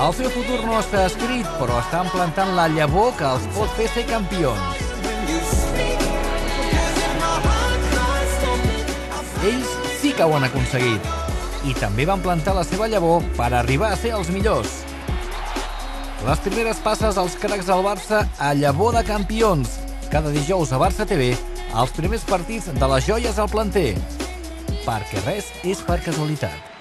El seu futur no està escrit, però estan plantant la llavor que els pot fer ser campions. Ells sí que ho han aconseguit. I també van plantar la seva llavor per arribar a ser els millors. Les primeres passes als cracs del Barça a llavor de campions. Cada dijous a Barça TV, els primers partits de les joies al planter. Perquè res és per casualitat.